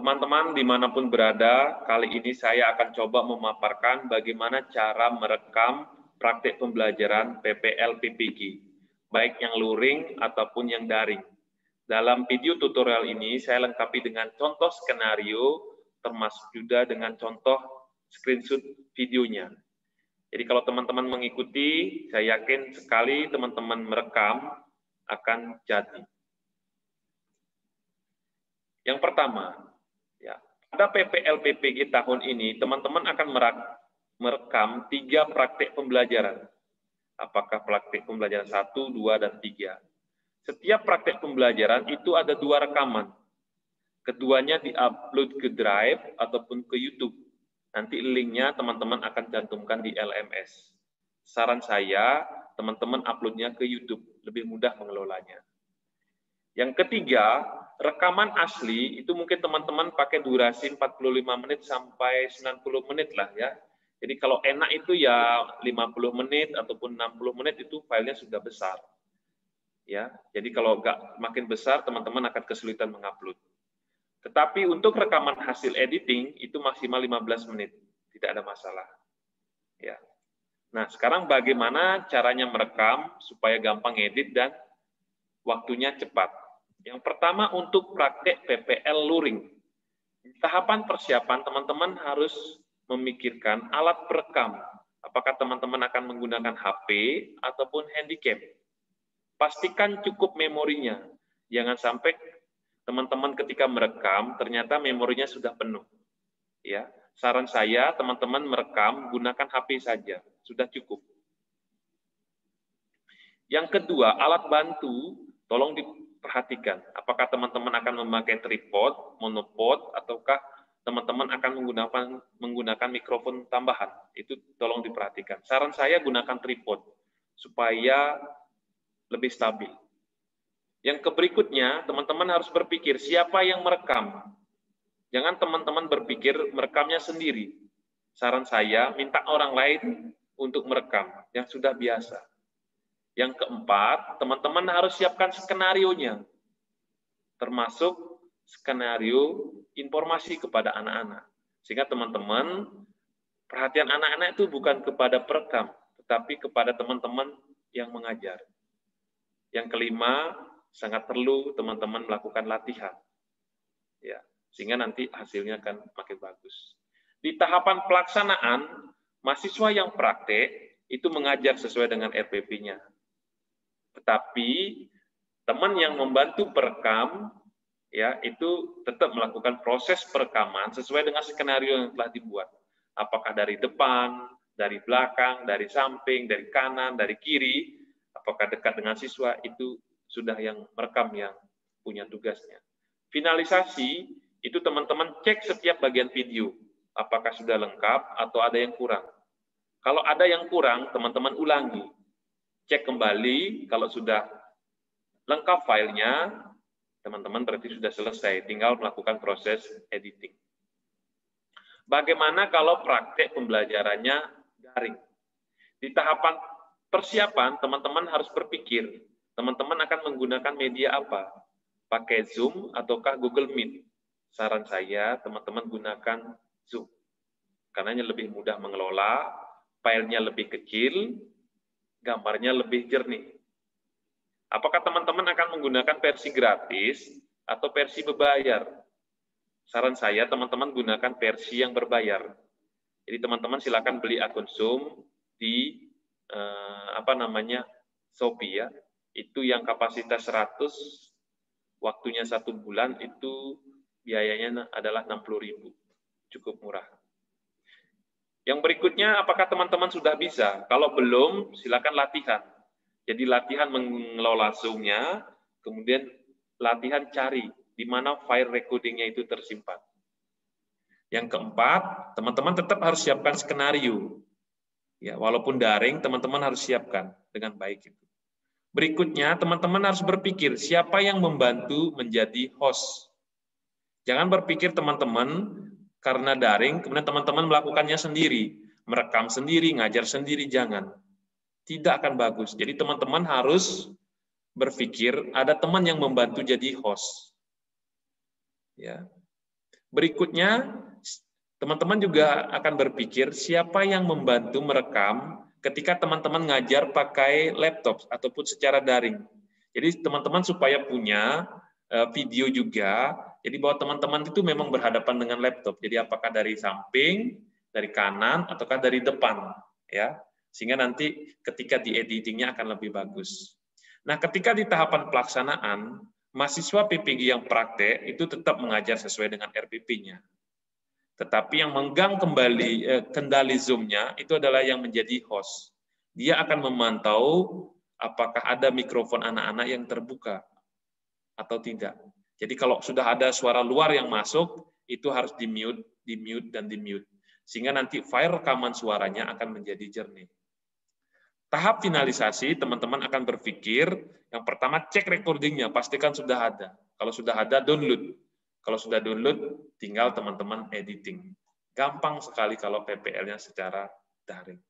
Teman-teman di mana pun berada, kali ini saya akan coba memaparkan bagaimana cara merekam praktik pembelajaran PPL PPG, baik yang luring ataupun yang daring. Dalam video tutorial ini, saya lengkapi dengan contoh skenario, termasuk juga dengan contoh screenshot videonya. Jadi kalau teman-teman mengikuti, saya yakin sekali teman-teman merekam akan jadi. Yang pertama, pada PPL PPG tahun ini, teman-teman akan merekam tiga praktik pembelajaran. Apakah praktik pembelajaran satu, dua, dan tiga. Setiap praktik pembelajaran itu ada dua rekaman. Keduanya diupload ke Drive ataupun ke YouTube. Nanti linknya teman-teman akan cantumkan di LMS. Saran saya, teman-teman uploadnya ke YouTube, lebih mudah mengelolanya. Yang ketiga, rekaman asli itu mungkin teman-teman pakai durasi 45 menit sampai 90 menit lah ya. Jadi kalau enak itu ya 50 menit ataupun 60 menit itu filenya sudah besar. Ya, jadi kalau nggak makin besar teman-teman akan kesulitan mengupload. Tetapi untuk rekaman hasil editing itu maksimal 15 menit, tidak ada masalah. Ya. Nah, sekarang bagaimana caranya merekam supaya gampang edit dan waktunya cepat? Yang pertama untuk praktek PPL luring. Tahapan persiapan teman-teman harus memikirkan alat perekam. Apakah teman-teman akan menggunakan HP ataupun handycam. Pastikan cukup memorinya. Jangan sampai teman-teman ketika merekam ternyata memorinya sudah penuh. Ya, saran saya teman-teman merekam gunakan HP saja, sudah cukup. Yang kedua, alat bantu tolong perhatikan apakah teman-teman akan memakai tripod, monopod, ataukah teman-teman akan menggunakan menggunakan mikrofon tambahan. Itu tolong diperhatikan. Saran saya gunakan tripod supaya lebih stabil. Yang keberikutnya, teman-teman harus berpikir siapa yang merekam. Jangan teman-teman berpikir merekamnya sendiri. Saran saya, minta orang lain untuk merekam yang sudah biasa. Yang keempat, teman-teman harus siapkan skenario-nya, termasuk skenario informasi kepada anak-anak. Sehingga teman-teman, perhatian anak-anak itu bukan kepada perekam, tetapi kepada teman-teman yang mengajar. Yang kelima, sangat perlu teman-teman melakukan latihan. Ya, sehingga nanti hasilnya akan makin bagus. Di tahapan pelaksanaan, mahasiswa yang praktek itu mengajar sesuai dengan RPP-nya. Tetapi teman yang membantu perekam ya itu tetap melakukan proses perekaman sesuai dengan skenario yang telah dibuat. Apakah dari depan, dari belakang, dari samping, dari kanan, dari kiri, apakah dekat dengan siswa itu sudah yang merekam yang punya tugasnya. Finalisasi itu teman-teman cek setiap bagian video apakah sudah lengkap atau ada yang kurang. Kalau ada yang kurang, teman-teman ulangi cek kembali kalau sudah lengkap filenya, teman-teman berarti sudah selesai, tinggal melakukan proses editing. Bagaimana kalau praktek pembelajarannya daring? Di tahapan persiapan, teman-teman harus berpikir, teman-teman akan menggunakan media apa? Pakai Zoom ataukah Google Meet? Saran saya, teman-teman gunakan Zoom. Karena lebih mudah mengelola, filenya lebih kecil, gambarnya lebih jernih. Apakah teman-teman akan menggunakan versi gratis atau versi berbayar? Saran saya teman-teman gunakan versi yang berbayar. Jadi teman-teman silakan beli akun Zoom di eh, apa namanya Shopee ya. Itu yang kapasitas 100 waktunya satu bulan itu biayanya adalah 60.000. Cukup murah. Yang berikutnya, apakah teman-teman sudah bisa? Kalau belum, silakan latihan. Jadi latihan mengelola Zoom-nya, kemudian latihan cari di mana file recording-nya itu tersimpan. Yang keempat, teman-teman tetap harus siapkan skenario. Ya, walaupun daring, teman-teman harus siapkan dengan baik itu. Berikutnya, teman-teman harus berpikir siapa yang membantu menjadi host. Jangan berpikir teman-teman karena daring, kemudian teman-teman melakukannya sendiri, merekam sendiri, ngajar sendiri, jangan. Tidak akan bagus. Jadi teman-teman harus berpikir ada teman yang membantu jadi host. Ya. Berikutnya, teman-teman juga akan berpikir siapa yang membantu merekam ketika teman-teman ngajar pakai laptop ataupun secara daring. Jadi teman-teman supaya punya eh, video juga, jadi bahwa teman-teman itu memang berhadapan dengan laptop. Jadi apakah dari samping, dari kanan, ataukah dari depan, ya, sehingga nanti ketika di editingnya akan lebih bagus. Nah, ketika di tahapan pelaksanaan, mahasiswa PPG yang praktek itu tetap mengajar sesuai dengan RPP-nya. Tetapi yang menggang kembali eh, kendali Zoom-nya itu adalah yang menjadi host. Dia akan memantau apakah ada mikrofon anak-anak yang terbuka atau tidak. Jadi kalau sudah ada suara luar yang masuk, itu harus di-mute, di-mute, dan di-mute. Sehingga nanti file rekaman suaranya akan menjadi jernih. Tahap finalisasi, teman-teman akan berpikir, yang pertama cek recordingnya, pastikan sudah ada. Kalau sudah ada, download. Kalau sudah download, tinggal teman-teman editing. Gampang sekali kalau PPL-nya secara daring.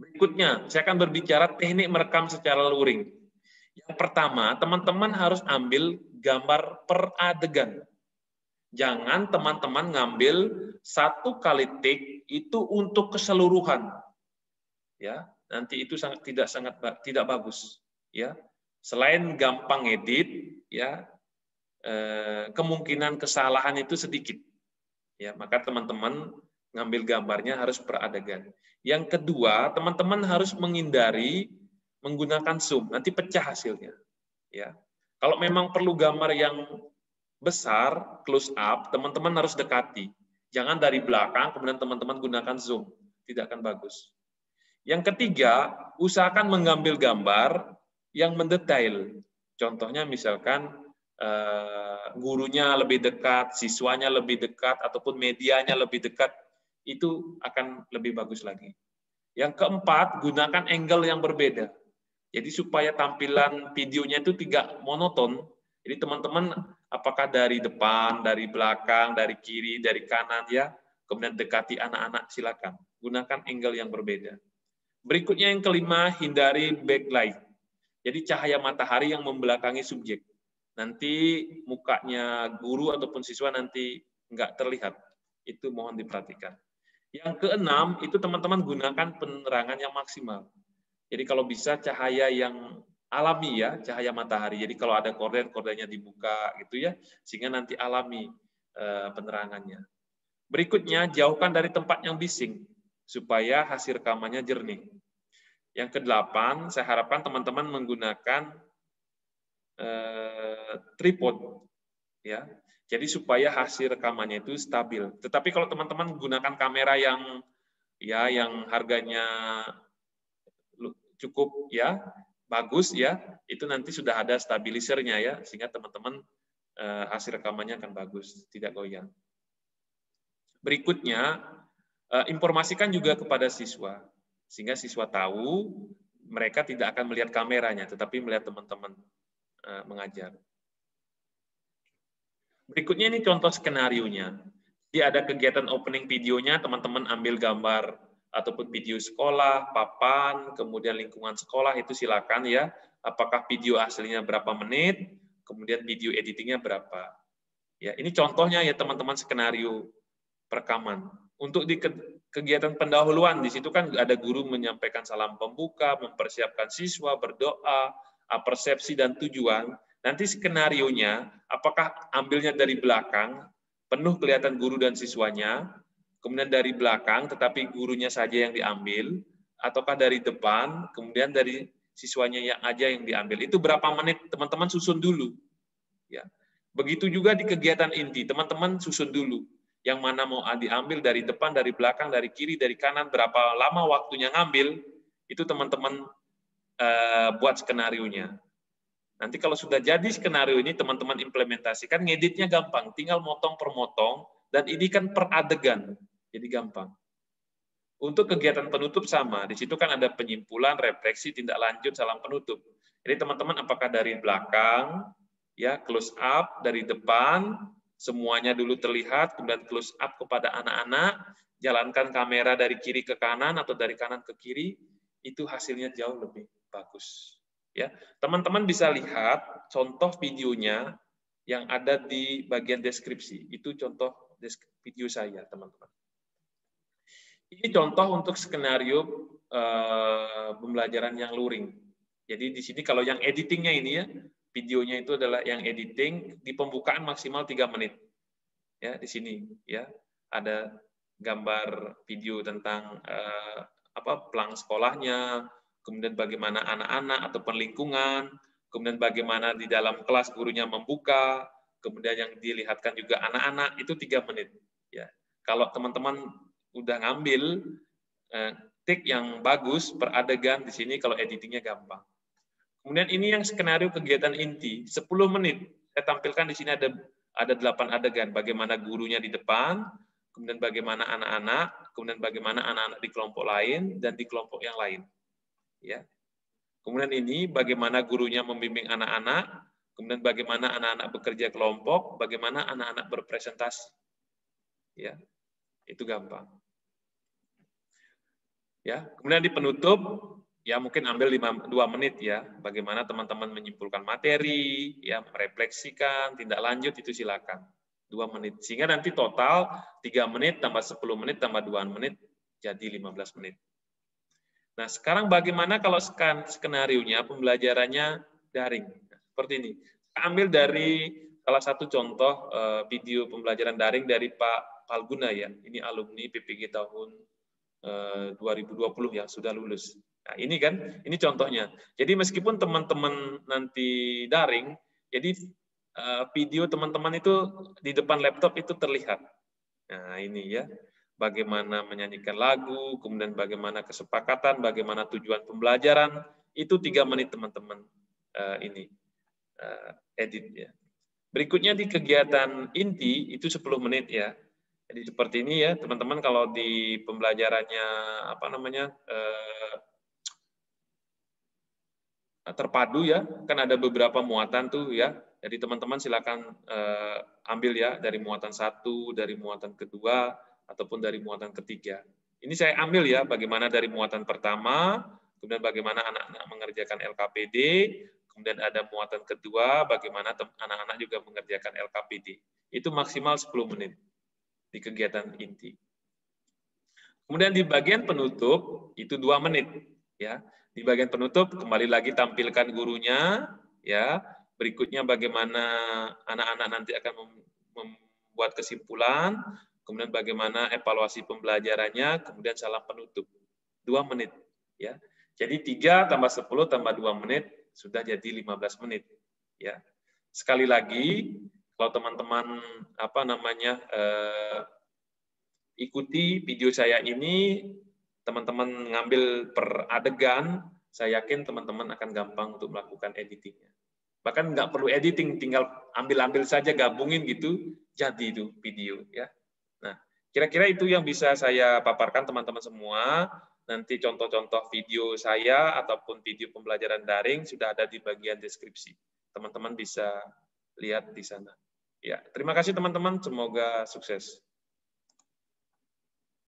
Berikutnya, saya akan berbicara teknik merekam secara luring. Yang pertama, teman-teman harus ambil gambar per adegan. Jangan teman-teman ngambil satu kali take itu untuk keseluruhan. Ya, nanti itu sangat tidak sangat tidak bagus. Ya, selain gampang edit, ya Eh, kemungkinan kesalahan itu sedikit. Ya, maka teman-teman ngambil gambarnya harus per adegan. Yang kedua, teman-teman harus menghindari menggunakan zoom, nanti pecah hasilnya. Ya. Kalau memang perlu gambar yang besar, close up, teman-teman harus dekati. Jangan dari belakang, kemudian teman-teman gunakan zoom. Tidak akan bagus. Yang ketiga, usahakan mengambil gambar yang mendetail. Contohnya misalkan Eh, gurunya lebih dekat, siswanya lebih dekat, ataupun medianya lebih dekat, itu akan lebih bagus lagi. Yang keempat, gunakan angle yang berbeda. Jadi supaya tampilan videonya itu tidak monoton. Jadi teman-teman apakah dari depan, dari belakang, dari kiri, dari kanan ya, kemudian dekati anak-anak silakan. Gunakan angle yang berbeda. Berikutnya yang kelima, hindari backlight. Jadi cahaya matahari yang membelakangi subjek nanti mukanya guru ataupun siswa nanti nggak terlihat. Itu mohon diperhatikan. Yang keenam, itu teman-teman gunakan penerangan yang maksimal. Jadi kalau bisa cahaya yang alami ya, cahaya matahari. Jadi kalau ada korden, kordennya dibuka gitu ya, sehingga nanti alami eh, penerangannya. Berikutnya, jauhkan dari tempat yang bising, supaya hasil rekamannya jernih. Yang kedelapan, saya harapkan teman-teman menggunakan eh, tripod ya. Jadi supaya hasil rekamannya itu stabil. Tetapi kalau teman-teman menggunakan kamera yang ya yang harganya cukup ya bagus ya, itu nanti sudah ada stabilisernya ya sehingga teman-teman eh, hasil rekamannya akan bagus, tidak goyang. Berikutnya eh, informasikan juga kepada siswa sehingga siswa tahu mereka tidak akan melihat kameranya tetapi melihat teman-teman Eh, mengajar. Berikutnya ini contoh skenario-nya. Jadi ada kegiatan opening videonya, teman-teman ambil gambar ataupun video sekolah, papan, kemudian lingkungan sekolah, itu silakan ya. Apakah video aslinya berapa menit, kemudian video editingnya berapa. Ya, ini contohnya ya teman-teman skenario perekaman. Untuk di kegiatan pendahuluan, di situ kan ada guru menyampaikan salam pembuka, mempersiapkan siswa, berdoa, persepsi dan tujuan, nanti skenario-nya apakah ambilnya dari belakang, penuh kelihatan guru dan siswanya, kemudian dari belakang tetapi gurunya saja yang diambil, ataukah dari depan, kemudian dari siswanya yang aja yang diambil. Itu berapa menit teman-teman susun dulu. Ya. Begitu juga di kegiatan inti, teman-teman susun dulu. Yang mana mau diambil dari depan, dari belakang, dari kiri, dari kanan, berapa lama waktunya ngambil, itu teman-teman Eh, buat skenario-nya. Nanti kalau sudah jadi skenario ini, teman-teman implementasikan, ngeditnya gampang, tinggal motong per motong, dan ini kan per adegan, jadi gampang. Untuk kegiatan penutup sama, di situ kan ada penyimpulan, refleksi, tindak lanjut, salam penutup. Jadi teman-teman apakah dari belakang, ya close up, dari depan, semuanya dulu terlihat, kemudian close up kepada anak-anak, jalankan kamera dari kiri ke kanan atau dari kanan ke kiri, itu hasilnya jauh lebih bagus. Ya, teman-teman bisa lihat contoh videonya yang ada di bagian deskripsi. Itu contoh video saya, teman-teman. Ini contoh untuk skenario uh, pembelajaran yang luring. Jadi di sini kalau yang editingnya ini ya, videonya itu adalah yang editing di pembukaan maksimal tiga menit. Ya, di sini ya ada gambar video tentang uh, apa pelang sekolahnya, kemudian bagaimana anak-anak atau lingkungan, kemudian bagaimana di dalam kelas gurunya membuka, kemudian yang dilihatkan juga anak-anak itu tiga menit. Ya, kalau teman-teman udah ngambil eh, tik yang bagus per adegan di sini kalau editingnya gampang. Kemudian ini yang skenario kegiatan inti 10 menit. Saya tampilkan di sini ada ada 8 adegan bagaimana gurunya di depan, kemudian bagaimana anak-anak, kemudian bagaimana anak-anak di kelompok lain dan di kelompok yang lain. Ya. Kemudian ini bagaimana gurunya membimbing anak-anak, kemudian bagaimana anak-anak bekerja kelompok, bagaimana anak-anak berpresentasi. Ya. Itu gampang. Ya, kemudian di penutup ya mungkin ambil 5 2 menit ya, bagaimana teman-teman menyimpulkan materi, ya merefleksikan, tindak lanjut itu silakan. 2 menit. Sehingga nanti total 3 menit tambah 10 menit tambah 2 menit jadi 15 menit. Nah, sekarang bagaimana kalau skenario-nya pembelajarannya daring? Seperti ini. Ambil dari salah satu contoh eh, video pembelajaran daring dari Pak Palguna ya. Ini alumni PPG tahun 2020 eh, ya, sudah lulus. Nah, ini kan, ini contohnya. Jadi meskipun teman-teman nanti daring, jadi eh, video teman-teman itu di depan laptop itu terlihat. Nah, ini ya bagaimana menyanyikan lagu, kemudian bagaimana kesepakatan, bagaimana tujuan pembelajaran, itu tiga menit teman-teman uh, ini edit ya. Berikutnya di kegiatan inti itu 10 menit ya. Jadi seperti ini ya teman-teman kalau di pembelajarannya apa namanya uh, terpadu ya kan ada beberapa muatan tuh ya jadi teman-teman silakan uh, ambil ya dari muatan satu dari muatan kedua ataupun dari muatan ketiga. Ini saya ambil ya, bagaimana dari muatan pertama, kemudian bagaimana anak-anak mengerjakan LKPD, kemudian ada muatan kedua, bagaimana anak-anak juga mengerjakan LKPD. Itu maksimal 10 menit di kegiatan inti. Kemudian di bagian penutup itu dua menit, ya. Di bagian penutup kembali lagi tampilkan gurunya, ya. Berikutnya bagaimana anak-anak nanti akan membuat kesimpulan, kemudian bagaimana evaluasi pembelajarannya, kemudian salam penutup. Dua menit. ya. Jadi tiga tambah sepuluh tambah dua menit, sudah jadi lima belas menit. ya. Sekali lagi, kalau teman-teman apa namanya eh, ikuti video saya ini, teman-teman ngambil per adegan, saya yakin teman-teman akan gampang untuk melakukan editingnya. Bahkan nggak perlu editing, tinggal ambil-ambil saja, gabungin gitu, jadi itu video. ya. Kira-kira itu yang bisa saya paparkan teman-teman semua. Nanti contoh-contoh video saya ataupun video pembelajaran daring sudah ada di bagian deskripsi. Teman-teman bisa lihat di sana. Ya, terima kasih teman-teman, semoga sukses.